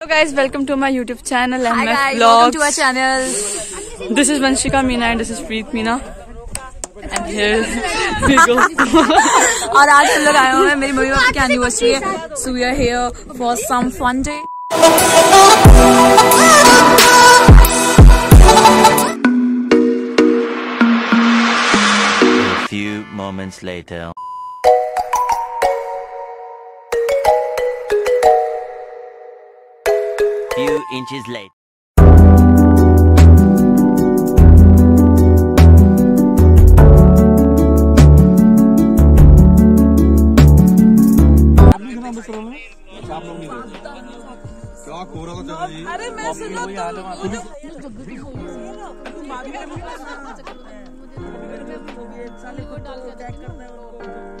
Hello guys, welcome to my YouTube channel and Hi my guys, vlogs. welcome to our channel. This is Vanshika Meena and this is Preet Meena. And here we go. और आज हम लोग आए हुए हैं मेरी mummy papa की anniversary है so we are here for some fun day A few moments later. few inches late. क्या कोरा का चला जी अरे मैं सुनो तुम मांगने में डाल के चेक करते हैं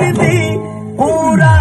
बिगी पूरा